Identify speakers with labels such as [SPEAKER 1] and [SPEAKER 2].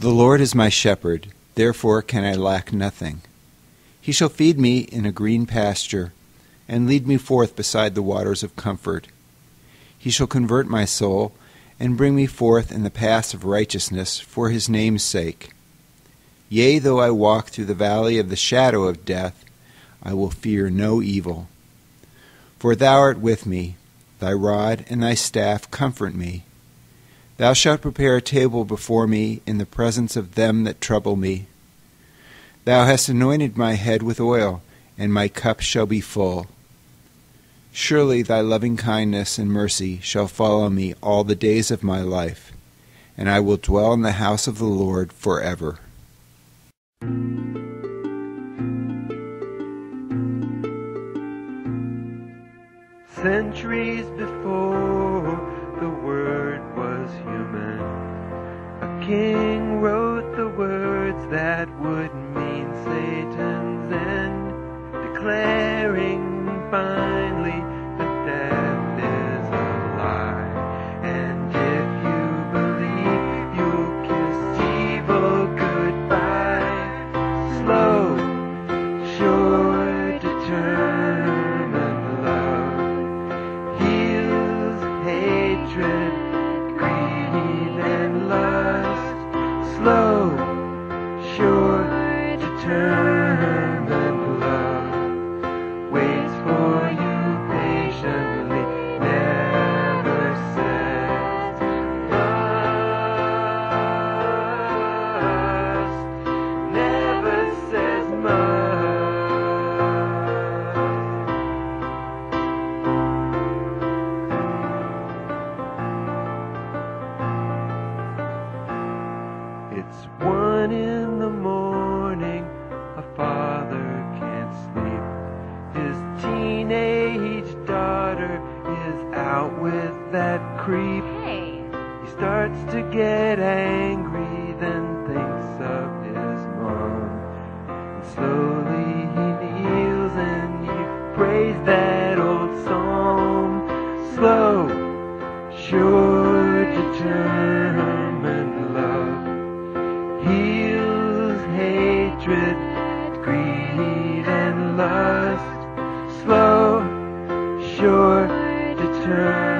[SPEAKER 1] The Lord is my shepherd, therefore can I lack nothing. He shall feed me in a green pasture, and lead me forth beside the waters of comfort. He shall convert my soul, and bring me forth in the paths of righteousness for his name's sake. Yea, though I walk through the valley of the shadow of death, I will fear no evil. For thou art with me, thy rod and thy staff comfort me. Thou shalt prepare a table before me in the presence of them that trouble me. Thou hast anointed my head with oil, and my cup shall be full. Surely thy loving kindness and mercy shall follow me all the days of my life, and I will dwell in the house of the Lord forever.
[SPEAKER 2] Centuries before king wrote the words that would mean Satan's end, declaring finally Slow, It's one in the morning, a father can't sleep. His teenage daughter is out with that creep. Hey. He starts to get angry, then thinks of his mom. And slowly slow, sure to turn.